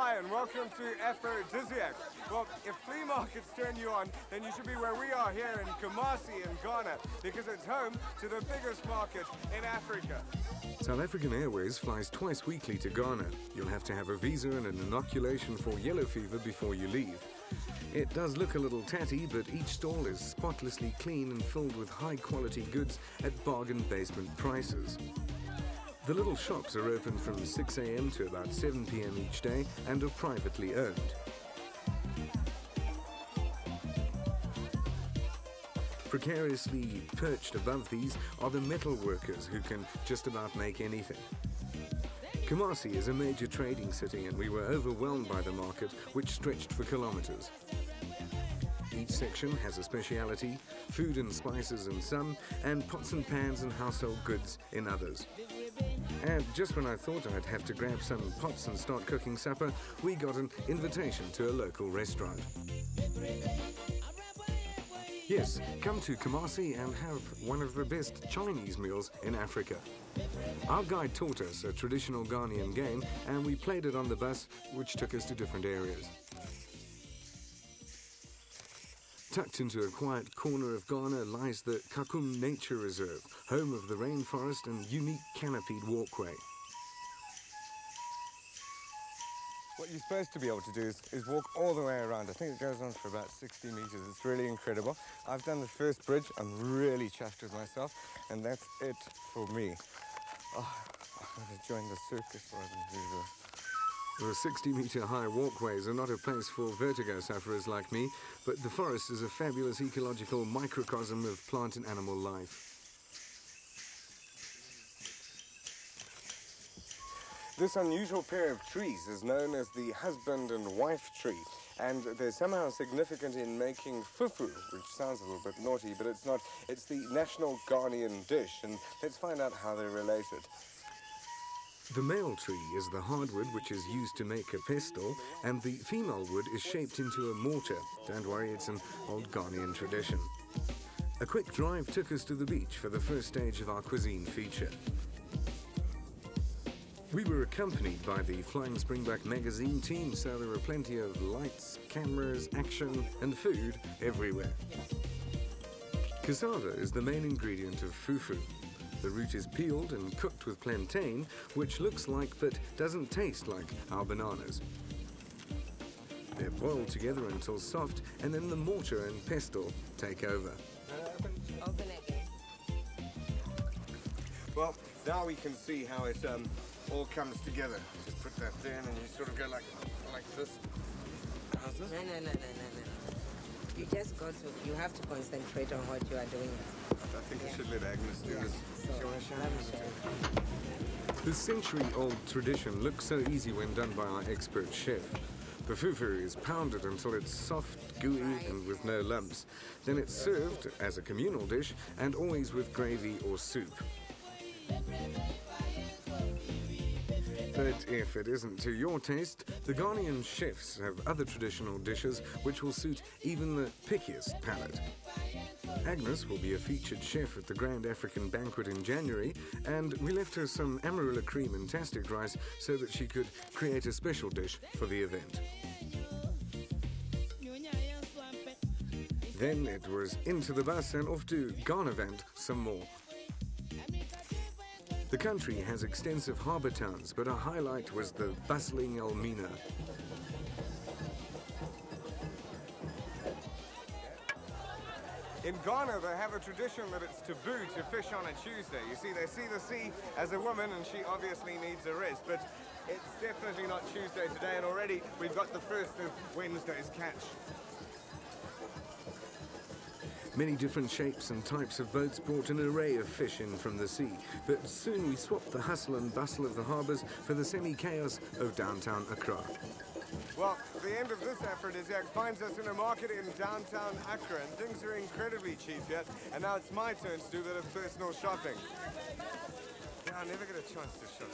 and welcome to Afrodizziac. Well, if flea markets turn you on, then you should be where we are here in Kumasi in Ghana, because it's home to the biggest market in Africa. South African Airways flies twice weekly to Ghana. You'll have to have a visa and an inoculation for yellow fever before you leave. It does look a little tatty, but each stall is spotlessly clean and filled with high quality goods at bargain basement prices. The little shops are open from 6 a.m. to about 7 p.m. each day and are privately owned. Precariously perched above these are the metal workers who can just about make anything. Kumasi is a major trading city and we were overwhelmed by the market which stretched for kilometers. Each section has a speciality, food and spices in some, and pots and pans and household goods in others. And just when I thought I'd have to grab some pots and start cooking supper, we got an invitation to a local restaurant. Yes, come to Kumasi and have one of the best Chinese meals in Africa. Our guide taught us a traditional Ghanaian game and we played it on the bus, which took us to different areas. Tucked into a quiet corner of Ghana lies the Kakum Nature Reserve, home of the rainforest and unique canopied walkway. What you're supposed to be able to do is, is, walk all the way around. I think it goes on for about 60 meters. It's really incredible. I've done the first bridge. I'm really chuffed with myself, and that's it for me. Oh, I'm going to join the circus rather than do. The 60 metre high walkways are not a place for vertigo sufferers like me, but the forest is a fabulous ecological microcosm of plant and animal life. This unusual pair of trees is known as the husband and wife tree, and they're somehow significant in making fufu, which sounds a little bit naughty, but it's not. It's the national Ghanaian dish, and let's find out how they're related. The male tree is the hardwood which is used to make a pestle, and the female wood is shaped into a mortar. Don't worry, it's an old Ghanaian tradition. A quick drive took us to the beach for the first stage of our cuisine feature. We were accompanied by the Flying Springbok magazine team, so there were plenty of lights, cameras, action, and food everywhere. Cassava is the main ingredient of fufu, the root is peeled and cooked with plantain, which looks like but doesn't taste like our bananas. They're boiled together until soft, and then the mortar and pestle take over. Open again. Well, now we can see how it um, all comes together. Just put that there, and you sort of go like like this. How's this? No, no, no, no, no, no. You just got to, you have to concentrate on what you are doing. I think yeah. I should let Agnes do Yeah. this. The century-old tradition looks so easy when done by our expert chef. The fufu is pounded until it's soft, gooey, and with no lumps. Then it's served as a communal dish and always with gravy or soup. But if it isn't to your taste, the Ghanaian chefs have other traditional dishes which will suit even the pickiest palate. Agnes will be a featured chef at the Grand African Banquet in January, and we left her some amarula cream and tastic rice so that she could create a special dish for the event. Then it was into the bus and off to Ghanavant some more. The country has extensive harbour towns, but a highlight was the bustling Elmina. In Ghana, they have a tradition that it's taboo to fish on a Tuesday. You see, they see the sea as a woman, and she obviously needs a rest. But it's definitely not Tuesday today, and already we've got the first of Wednesday's catch. Many different shapes and types of boats brought an array of fish in from the sea, but soon we swapped the hustle and bustle of the harbours for the semi-chaos of downtown Accra. Well, the end of this effort is Afrodizziac finds us in a market in downtown Accra, and things are incredibly cheap yet. And now it's my turn to do a bit of personal shopping. Yeah, I never get a chance to shop.